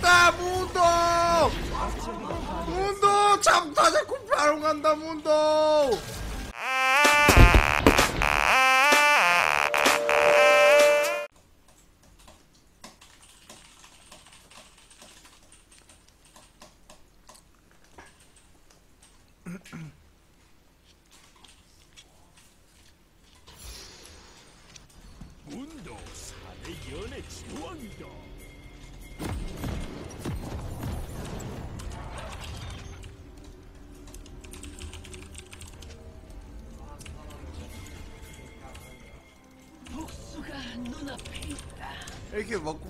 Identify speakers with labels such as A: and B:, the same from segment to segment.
A: 왔다 문도 문도 잠다 자꾸 바로 간다 문도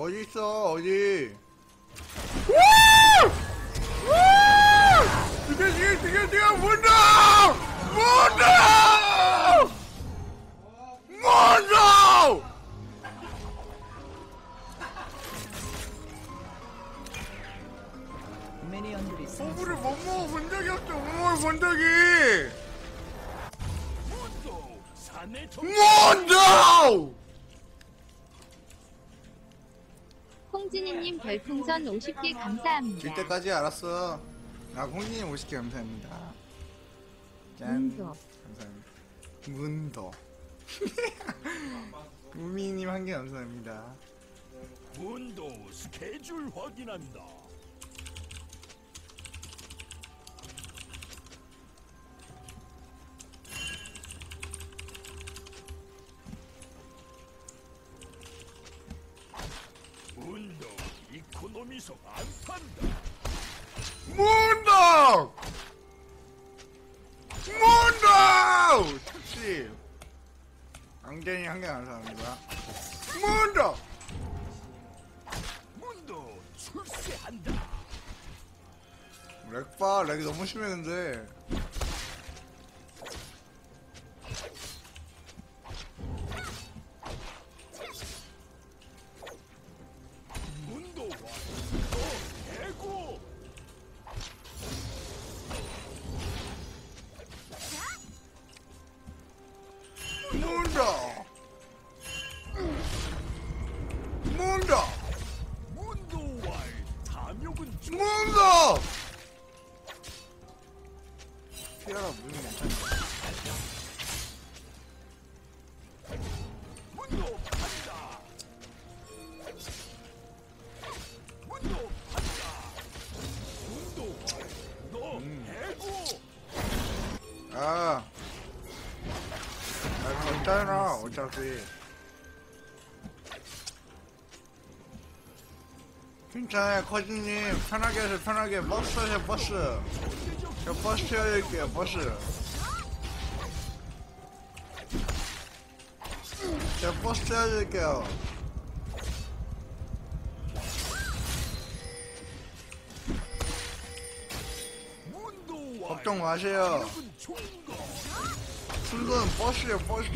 A: 어디 있어 어디? 뒤에 뒤에 뒤에 뒤에 문도 문도 문도
B: 미니언들이 생
A: 우리 못 먹어본 적이 없어 못 먹어본 적이.
C: 문도
D: 홍진희님 별풍선 50개 감사합니다.
A: 질 때까지 알았어 아 홍진이 50개 감사합니다 짠
D: 문도.
A: 감사합니다 문도 우미님 한 개 감사합니다
C: 문도 스케줄 확인한다. 이코노미석 안 판다.
A: 문도 문도 택시! 앙쟁이 한개 감사합니다. 문도
C: 문도 출세한다.
A: 렉바 렉이 너무 심해 근데
C: 문도
A: 피아라 무슨 괜찮 괜찮아요 커즈님 편하게 하세요 편하게. 버스 하세요 버스. 저 버스 태워드릴게요 버스. 저 버스 태워드릴게요. 걱정 마세요. 순서는 버스예요 버스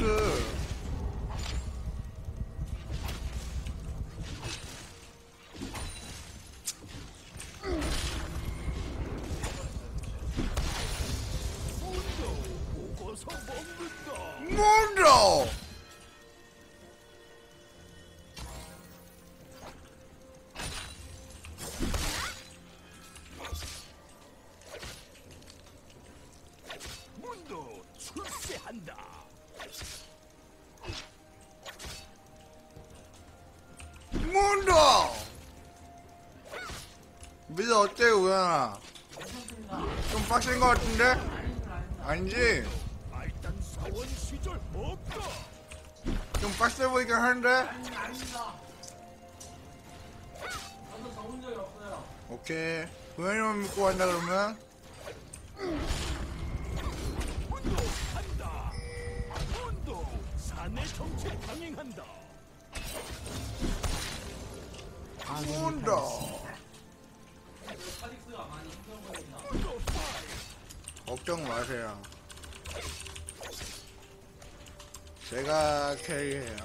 A: 아니지? 좀 빡세 보이긴 하는데? 오케이 우연이만 믿고 간다 그러면 온다.
B: 당했습니다.
A: 걱정 마세요. 제가 캐리해요.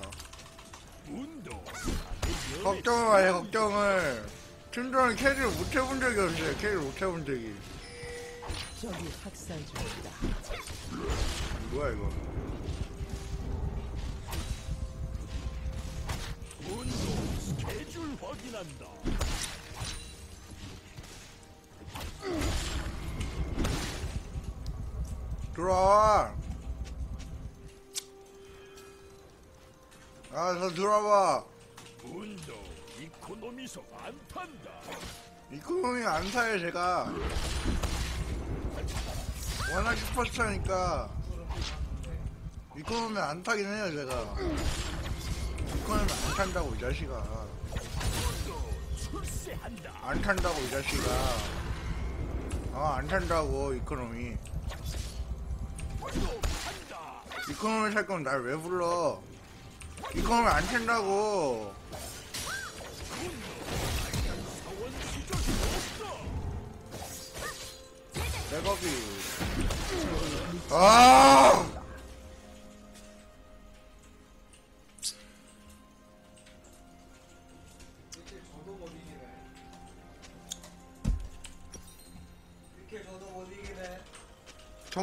A: 걱정을 마세요, 걱정을. 춘도는 캐리를 못 해본 적이 없어요, 캐리를 못 해본 적이.
B: 적이 학살 중입니다.
A: 뭐야, 이거.
C: 스케줄 확인한다.
A: 들어와. 아, 저 들어와봐.
C: 문도 이코노미서 안 탄다.
A: 이코노미 안 사요, 제가. 워낙 슈퍼스타니까. 이코노미 안 타긴 해요, 제가. 이코노미 안 탄다고, 이 자식아. 안 탄다고, 이 자식아. 아, 안 탄다고, 이코노미. 이코노미 살 거면 날 왜 불러? 이코노미 안
C: 없다.
A: 백업이. 아!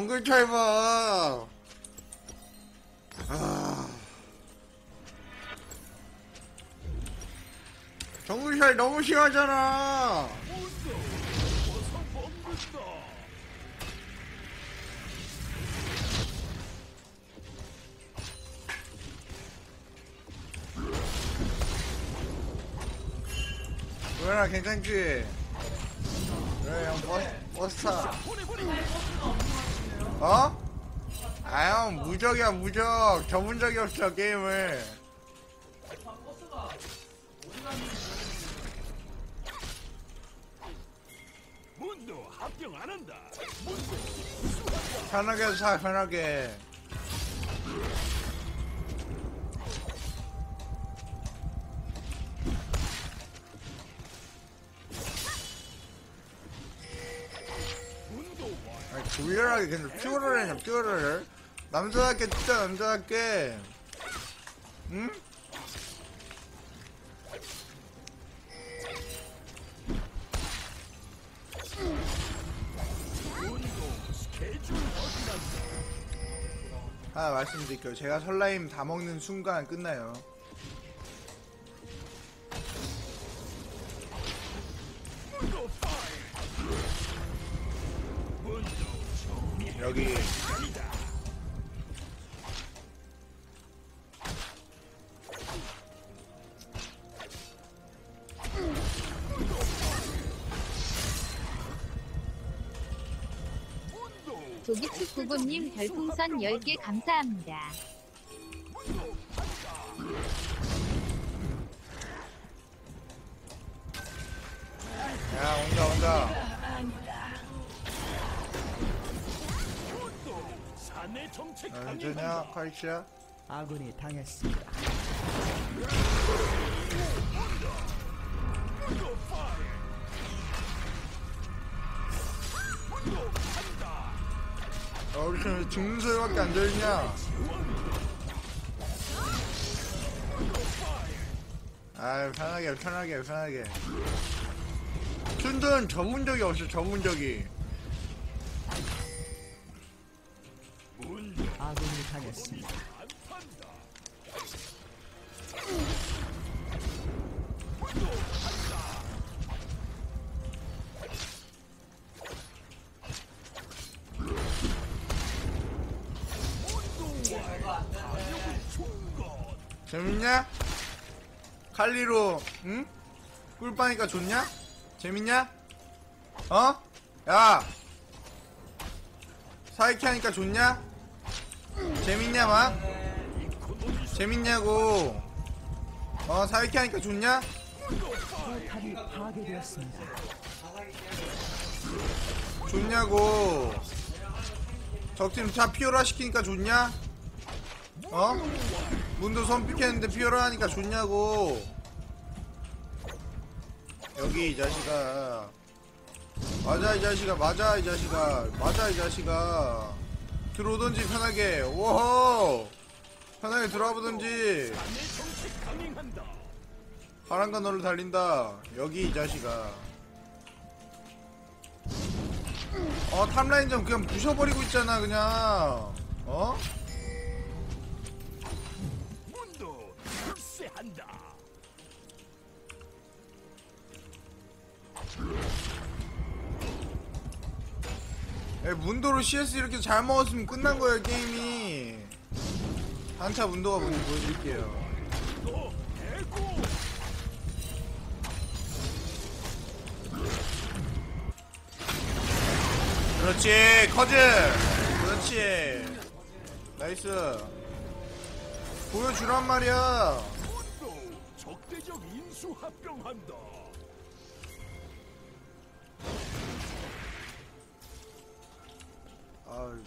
A: 정글 차이 봐. 아. 정글 차이 너무 심하잖아. 왜나 괜찮지? 그래 형 버스, 버스 타 어? 아형 무적이야 무적 접은 적이 없어 게임을
C: 문도 합격 안 한다.
A: 편하게 사 편하게 조열하게 그냥 퓨어를 해냐 퓨어를. 남자답게 진짜 남자답게. 응? 하나 말씀드릴게요. 제가 설라임 다 먹는 순간 끝나요
D: 별풍선 10개 감사합니다.
A: 야 온다 온다
C: 사내 정책.
A: 괜찮냐 카이치야?
B: 아군이 당했습니다.
A: 아, 우리 지금 왜 죽는 소리밖에 안 들리냐? 아 편하게 편하게 편하게. 춘든 전문적이 없어 전문적이.
B: 아군이 당했습니다.
A: 재밌냐? 칼리로 응? 꿀 빠니까 좋냐? 재밌냐? 어? 야 사이키 하니까 좋냐? 재밌냐 막? 재밌냐고 어 사이키 하니까 좋냐? 좋냐고 적팀 다 피오라 시키니까 좋냐? 어? 문도 선픽했는데 피어라 하니까 좋냐고. 여기 이 자식아. 맞아 이 자식아. 맞아 이 자식아. 맞아 이 자식아. 들어오던지 편하게. 오호. 편하게 들어와 보던지.
C: 내 정책 강행한다.
A: 파란가 너를 달린다. 여기 이 자식아. 어 탑라인 좀 그냥 부셔버리고 있잖아 그냥. 어?
C: 한다.
A: 에, 문도로 CS 이렇게 잘 먹었으면 끝난 거예요 게임이. 한차 문도가 뭔지 보여드릴게요. 그렇지 커즈. 그렇지. nice. 보여주란 말이야
C: 적대적 인수 합병한다.
A: 아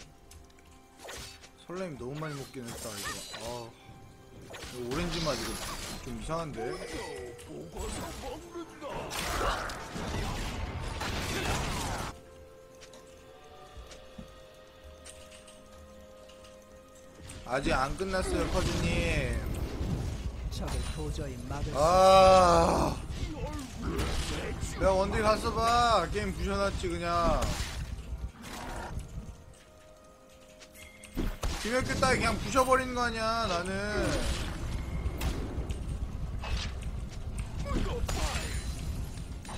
A: 설렘이 너무 많이 먹긴 했다 이거 아 이거 오렌지 맛 이거 좀 이상한데
C: 너 보고서 먹는다.
A: 아직 안 끝났어요 커즈님 아 내가 원딜 갔어 봐 게임 부셔놨지 그냥 김혁규 따위 그냥 부셔버리는 거 아니야 나는.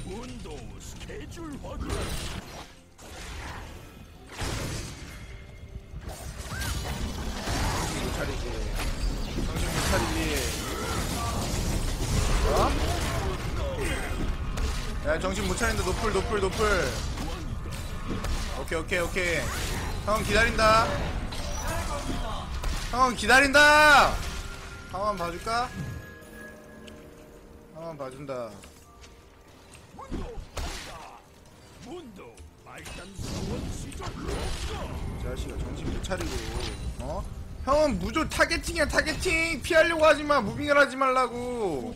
C: 문도 스케줄 확인.
A: 정신 못 차린다 노플 노플 노플. 오케이 오케이 오케이. 형 기다린다. 형 기다린다. 한번 봐줄까? 한번 봐준다. 자식아 정신 못 차리고. 어? 형은 무조 targeting이야 targeting. 피하려고 하지마 moving을 하지 말라고.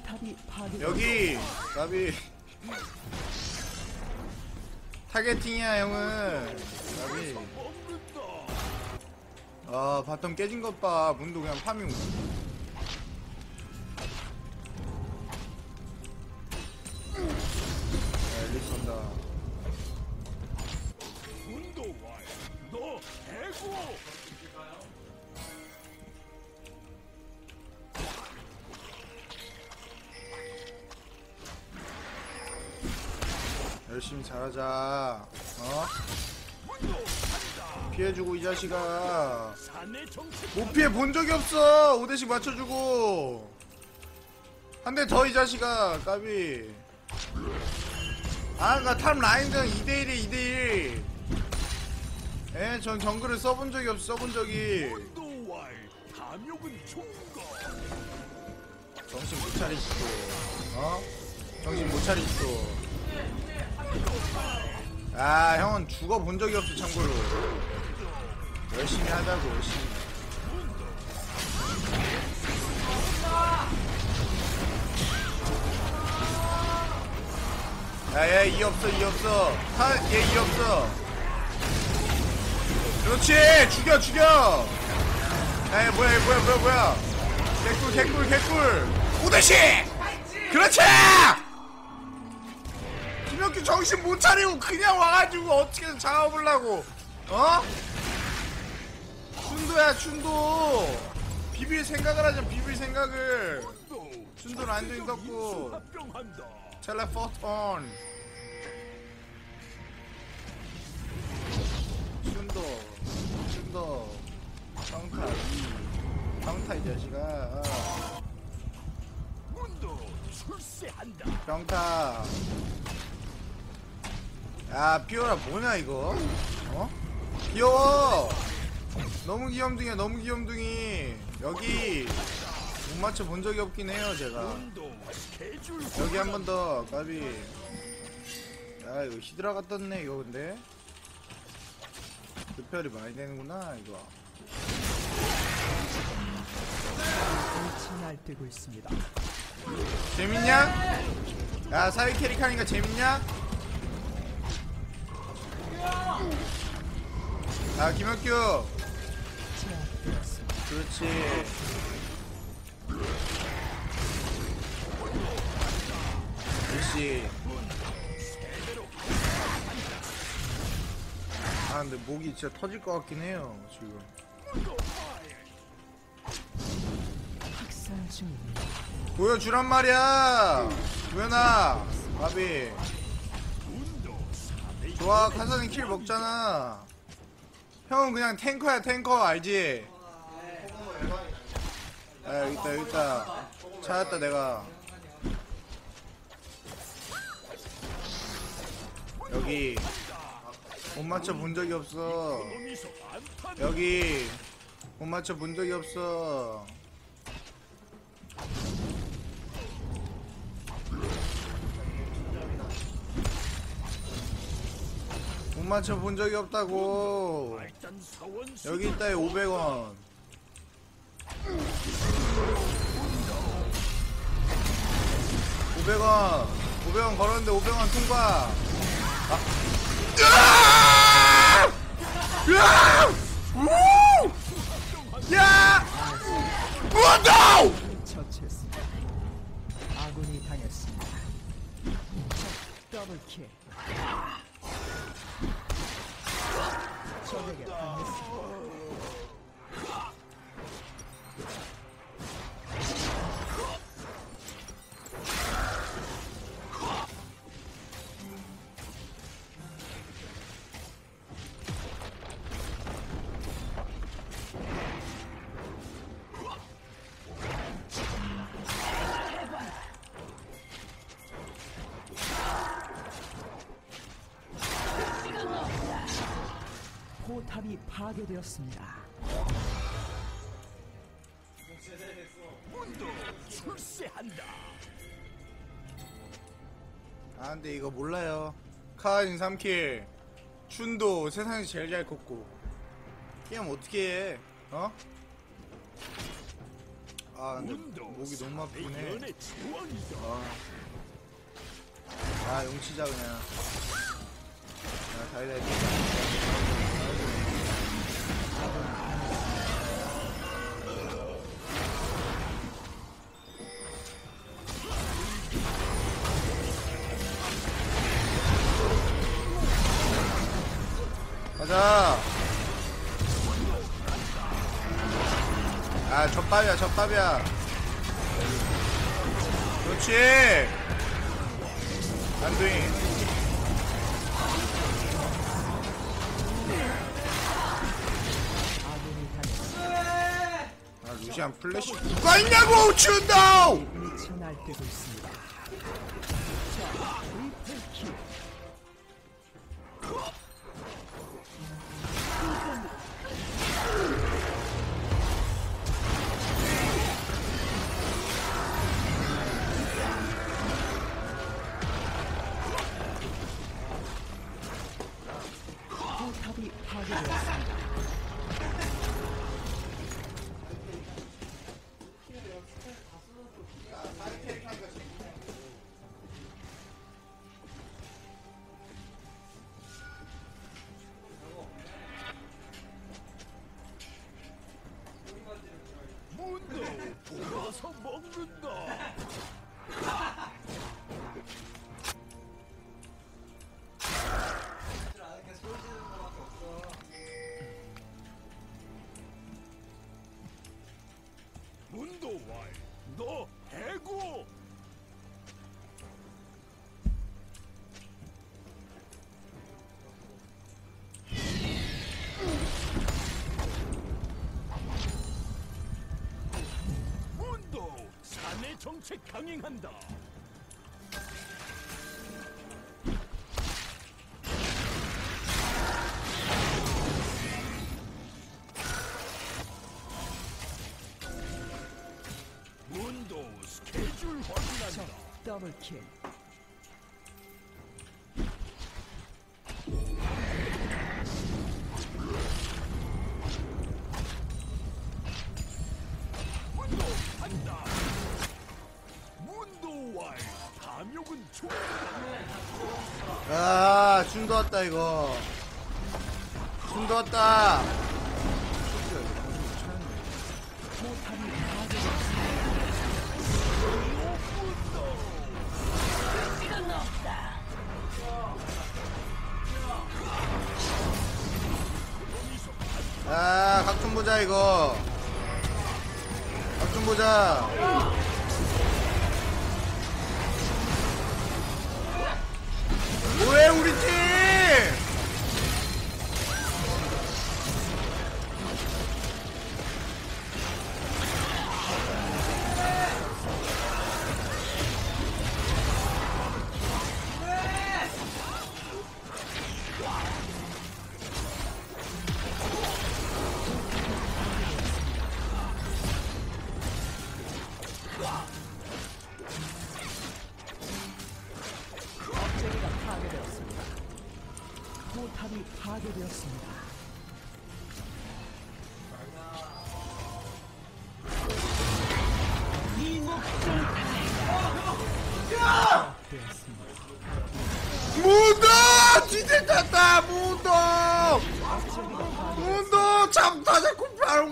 A: 여기 나비 타겟팅이야 형은 나비. 아 바텀 깨진 것봐 문도 그냥 파밍 야 엘리스 온다
C: 문도 와이. 너 해고.
A: 열심히 잘하자. 어? 피해주고 이 자식아. 못 피해 본 적이 없어. 5대씩 맞춰주고. 한 대 더 이 자식아 까비. 아까 top 라인전 2대1이 2대1 에, 전 정글을 써본 적이 없어 써본 적이. 정신 못 차리지 또. 어? 정신 못 차리지 또 아, 형은 죽어본 적이 없어 참고로. 열심히 하자고 열심히. 야얘 이 없어 이 없어. 얘이 없어. 그렇지! 죽여 죽여! 야얘 뭐야 얘 뭐야 뭐야 뭐야. 개꿀 개꿀 개꿀. 오대시! 그렇지 김혁규 정신 못 차리고 그냥 와가지고 어떻게든 잡아보려고 어? 춘도야 춘도 비빌 생각을 하자 비빌 생각을
C: 문도
A: 순도는 안
C: 적대적
A: 떴고. 텔레포트 춘도 춘도 평타 이 평타 이 자식아. 평타 야 피오라 뭐냐 이거 어? 귀여워 너무 귀염둥이야 너무 귀염둥이 여기 못 맞춰 본 적이 없긴 해요 제가 여기 한 번 더 까비 야 이거 히드라가 떴네 이거 근데 득별이 많이 되는구나 이거. 재밌냐? 야 사회 캐릭 하니까 재밌냐? 야 김혁규.
B: 제압되었습니다.
A: 그렇지. 역시 아 근데 목이 진짜 터질 것 같긴 해요 지금. 보여주란 말이야. 우연아 바비 좋아 카사는 킬 먹잖아. 형은 그냥 탱커야 탱커 알지? 아 여기 있다 여기 있다. 찾았다 내가. 여기. 못 맞춰 본 적이 없어. 여기. 못 맞춰 본 적이 없어 못 맞춰 본 적이 없다고 여기 있다 500원 오백 원 500원 걸었는데 500원 통과 아. 으아! 으아! 우! 야!
B: 처치했습니다. 아군이 당했습니다. 더블킬. 적에게 당했습니다. 파괴되었습니다.
C: 출세한다.
A: 아 근데 이거 몰라요 카인 3킬 춘도 세상에서 제일 잘 컸고 게임 어떻게 해 어? 아 근데 목이 너무 아프긴 해. 아, 아 용치자 그냥 아 다이다이 자 아 젖밥이야 젖밥이야 그렇지
B: 당했습니다.
A: 아 루시안 플래시 누가
B: 날뛰고 있습니다.
C: 정책 강행한다. 문도 스케줄 확인한다.
B: 더블킬.
A: 이거 숨도 왔다
B: 포탑이 파괴되었습니다.
A: 야, 각좀 보자, 이거. 각좀 보자. 뭐해, 우리 팀!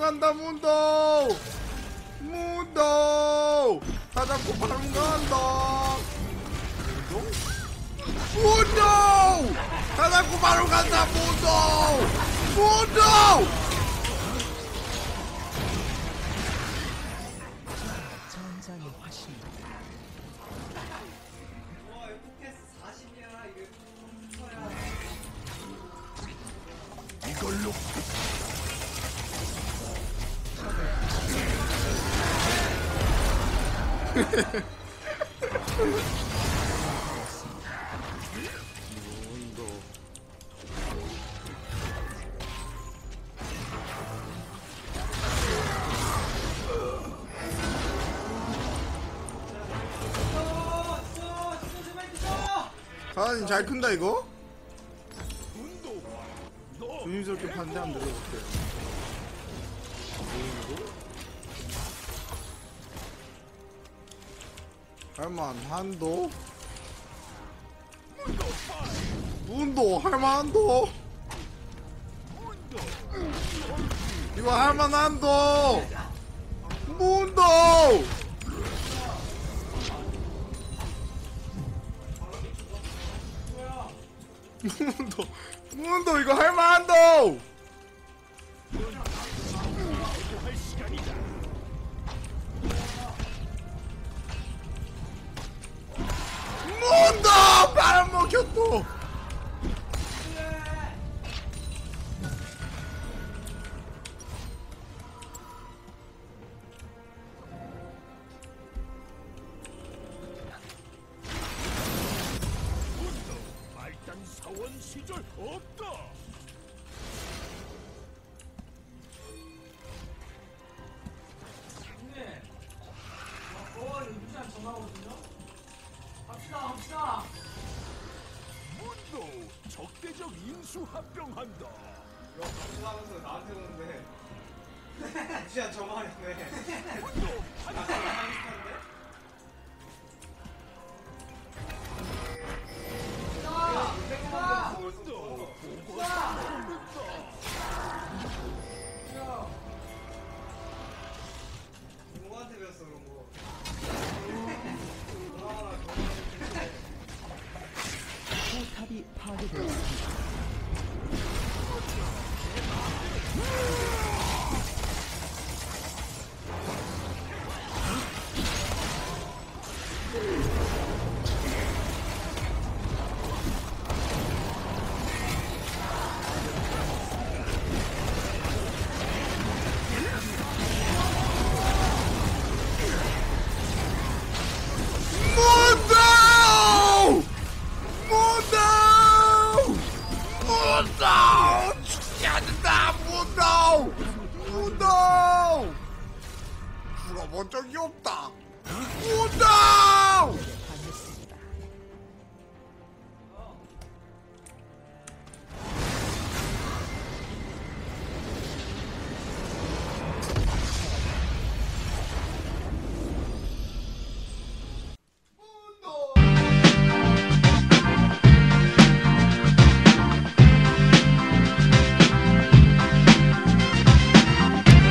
A: 바로 간다, 문도! 문도! 다 잡고 바로 간다! 문도? 문도! 다 잡고 바로 간다, 문도! 문도! 사장님 잘 큰다 이거? 조심스럽게 판대 한번 들어볼게요 할만 한도? 문도 할만한도? 이거 할만한도? 문도! 문도 문도 이거 할만한도!
C: Oh! 인수 합병한다.
E: 하면서 나한테 오는데 무시한 저 말이네 배웠어 그런 거
B: 포탑이 파괴되었습니다.